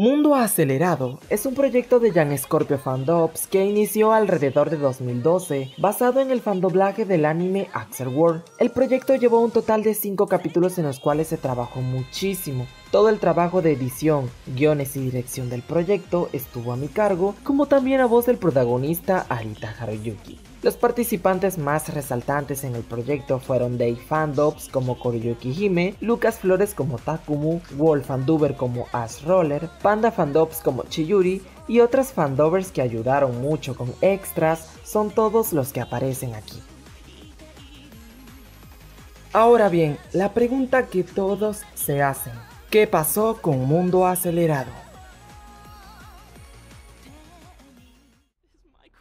Mundo Acelerado es un proyecto de Jan Scorpio Fandops que inició alrededor de 2012, basado en el fandoblaje del anime Axel World. El proyecto llevó un total de 5 capítulos en los cuales se trabajó muchísimo. Todo el trabajo de edición, guiones y dirección del proyecto estuvo a mi cargo, como también a voz del protagonista Arita Haruyuki. Los participantes más resaltantes en el proyecto fueron Dave Fandops como Koriyuki Hime, Lucas Flores como Takumu, Wolf Fanduber como Ash Roller, Panda Fandops como Chiyuri y otras fandovers que ayudaron mucho con extras son todos los que aparecen aquí. Ahora bien, la pregunta que todos se hacen, ¿qué pasó con Mundo Acelerado?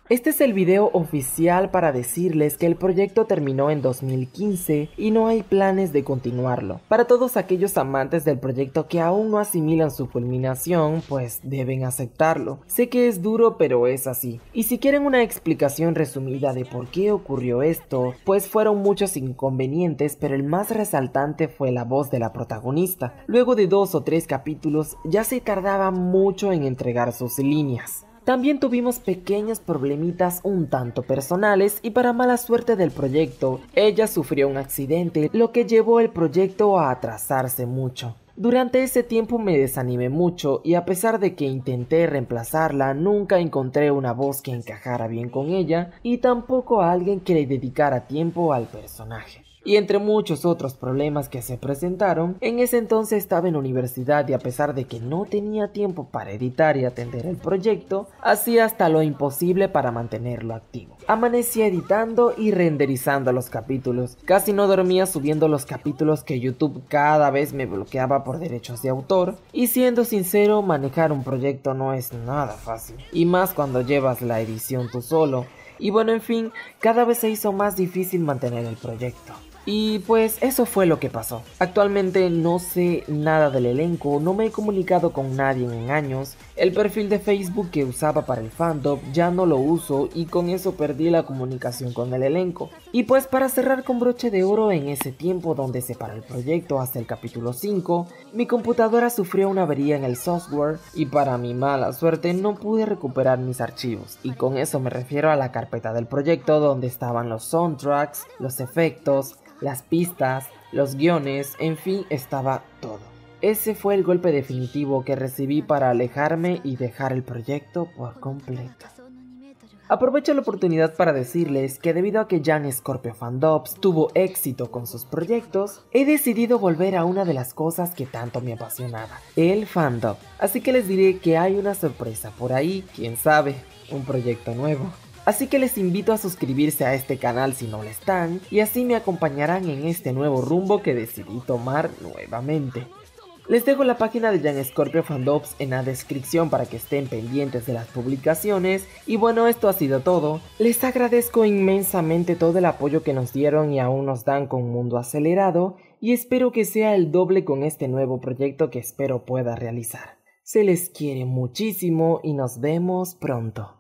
Este es el video oficial para decirles que el proyecto terminó en 2015 y no hay planes de continuarlo. Para todos aquellos amantes del proyecto que aún no asimilan su culminación, pues deben aceptarlo. Sé que es duro pero es así. Y si quieren una explicación resumida de por qué ocurrió esto, pues fueron muchos inconvenientes pero el más resaltante fue la voz de la protagonista. Luego de dos o tres capítulos ya se tardaba mucho en entregar sus líneas. También tuvimos pequeños problemitas un tanto personales y para mala suerte del proyecto, ella sufrió un accidente, lo que llevó el proyecto a atrasarse mucho. Durante ese tiempo me desanimé mucho y a pesar de que intenté reemplazarla, nunca encontré una voz que encajara bien con ella y tampoco a alguien que le dedicara tiempo al personaje y entre muchos otros problemas que se presentaron, en ese entonces estaba en universidad y a pesar de que no tenía tiempo para editar y atender el proyecto, hacía hasta lo imposible para mantenerlo activo. Amanecía editando y renderizando los capítulos, casi no dormía subiendo los capítulos que YouTube cada vez me bloqueaba por derechos de autor, y siendo sincero, manejar un proyecto no es nada fácil, y más cuando llevas la edición tú solo, y bueno, en fin, cada vez se hizo más difícil mantener el proyecto. Y pues eso fue lo que pasó. Actualmente no sé nada del elenco, no me he comunicado con nadie en años, el perfil de Facebook que usaba para el fandom ya no lo uso y con eso perdí la comunicación con el elenco. Y pues para cerrar con broche de oro en ese tiempo donde se paró el proyecto hasta el capítulo 5, mi computadora sufrió una avería en el software y para mi mala suerte no pude recuperar mis archivos y con eso me refiero a la carpeta del proyecto donde estaban los soundtracks, los efectos, las pistas, los guiones, en fin, estaba todo. Ese fue el golpe definitivo que recibí para alejarme y dejar el proyecto por completo. Aprovecho la oportunidad para decirles que debido a que Jan Scorpio Fandops tuvo éxito con sus proyectos, he decidido volver a una de las cosas que tanto me apasionaba, el fandom. Así que les diré que hay una sorpresa por ahí, quién sabe, un proyecto nuevo. Así que les invito a suscribirse a este canal si no lo están y así me acompañarán en este nuevo rumbo que decidí tomar nuevamente. Les dejo la página de Jan Scorpio Fandops en la descripción para que estén pendientes de las publicaciones. Y bueno, esto ha sido todo. Les agradezco inmensamente todo el apoyo que nos dieron y aún nos dan con Mundo Acelerado. Y espero que sea el doble con este nuevo proyecto que espero pueda realizar. Se les quiere muchísimo y nos vemos pronto.